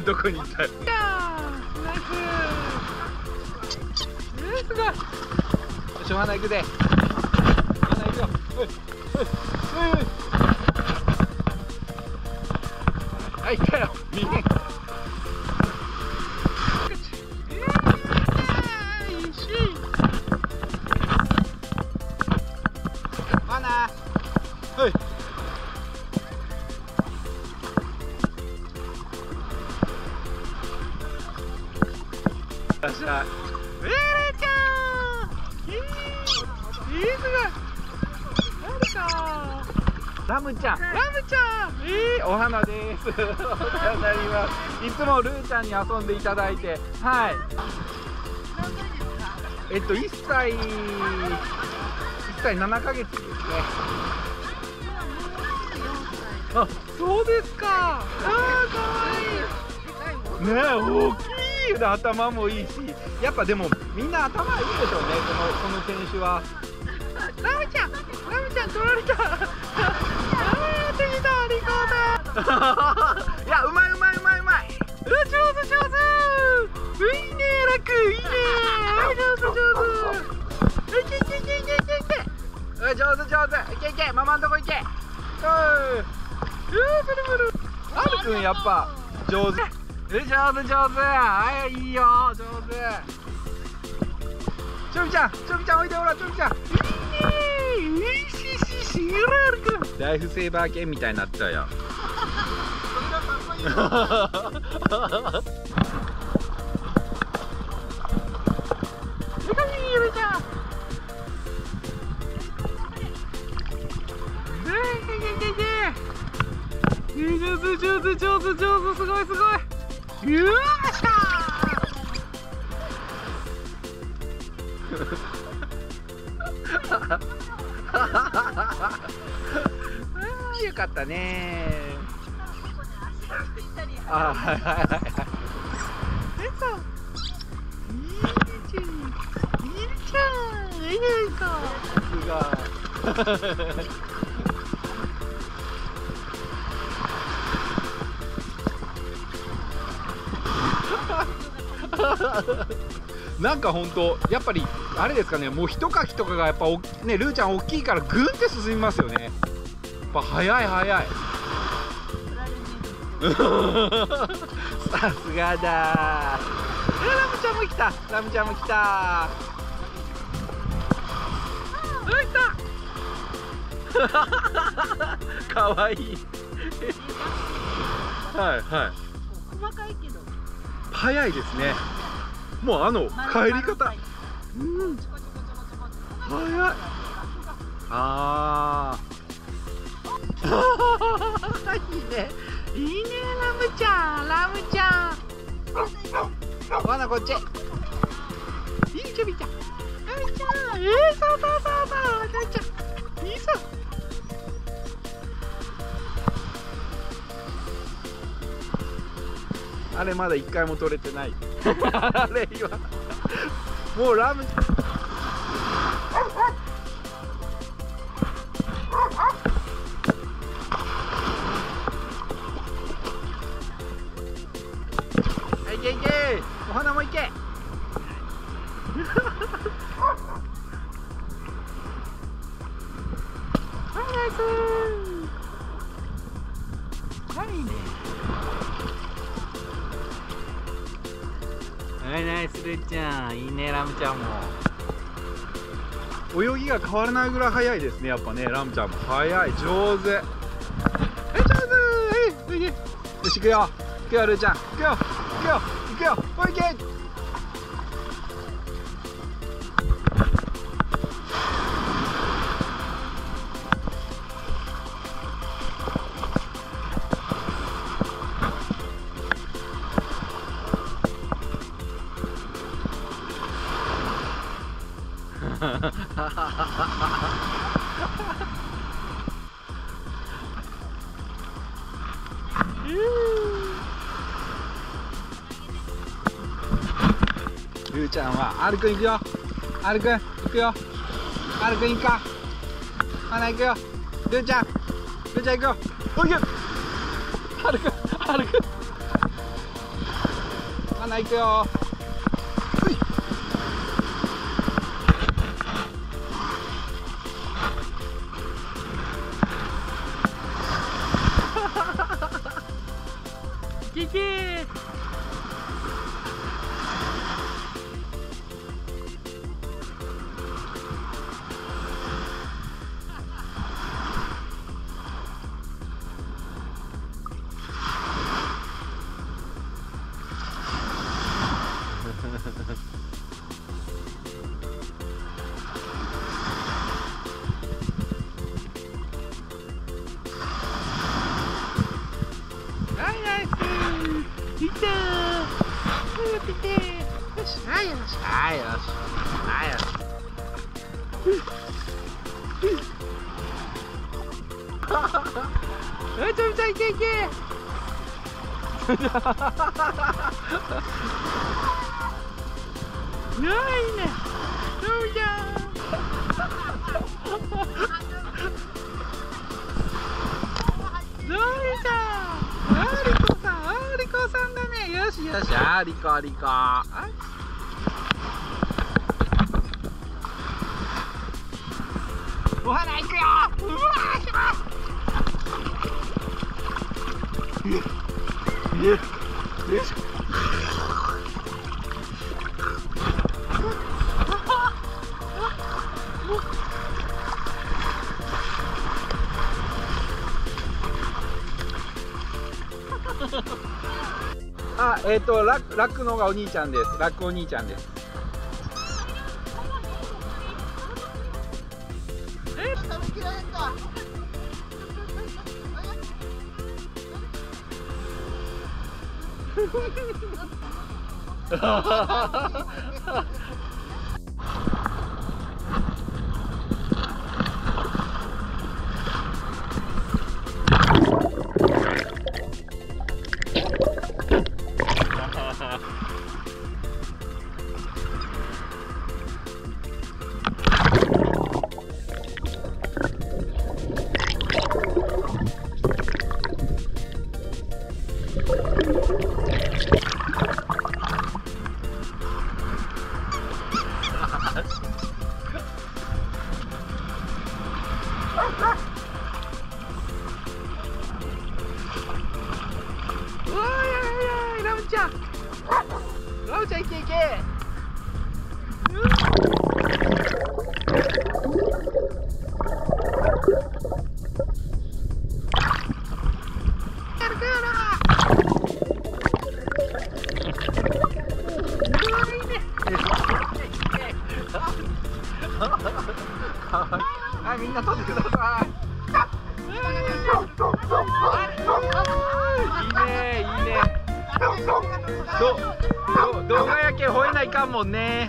どこに行ったよナイスえー、すごいよしお花行くでお花行くよおい行ったよ。見えはいいラムちゃん。ラムちゃん。いいお花です。お世話になりますいつもルーちゃんに遊んでいただいて。はい。えっと1歳1歳7ヶ月ですね。あそうですか。あーかわい。いねえ大きい。頭もいいし。やっぱでもみんな頭いいでしょうねこのこの犬種は。ラムちゃんラムちゃん取られたいやうまいうまいうまいうまい。うん上手上手。いいね楽。いいねはい上手上手。いけいけいけいけいけ。いけうん上手上手。いけいけ。ママんとこ行け。うんうーブルブル。あるくんやっぱ。上手。え上手上手。はいいいよ。上手。ちょびちゃんちょびちゃんおいでほらちょびちゃん。いいねいいしししうらるくん。ライフセーバー犬みたいになっちゃうよ。上手上手上手上手すごいすごいよっしゃーよかったねあはいはいはいはいえっといいちゃんいいちゃんいいかさすがなんか本当やっぱりあれですかねもう一かきとかがやっぱおねルーちゃん大きいからグンって進みますよねやっぱ早い早いさすがだ。えラムちゃんも来た。ラムちゃんも来た。うん来た。かわいい。はいはい。細かいけど。早いですね。もうあの帰り方。うん。早い。ああい いねいいねラムちゃんラムちゃんわなこっちいいちょびちゃんラムちゃんえー、そうそうそうそうわなちゃんいいぞあれまだ一回も取れてないあれ今もうラムはいるちゃんいいねラムちゃんも。泳ぎが変わらないぐらい速いですねやっぱねラムちゃんも。速い上手。え上手！えいはいよし行くよ。行くよルーちゃん。行くよ。行くよ。行くよ。おいけ！ルーちゃんはアルくん行くよ。アルくん行くよ。アルくん行くか。花行くよ。ルーちゃん。ルーちゃん行くよ。おいアルくんアルくん花行くよ。Kiki. スいったーピテよしはよしよしあリコリコお花いくようわー来ますえっ、とラッラックのがお兄ちゃんです。ラックお兄ちゃんです。う はいみんな撮ってください。いいねいいね。どど動画やけ吠えないかんもんね。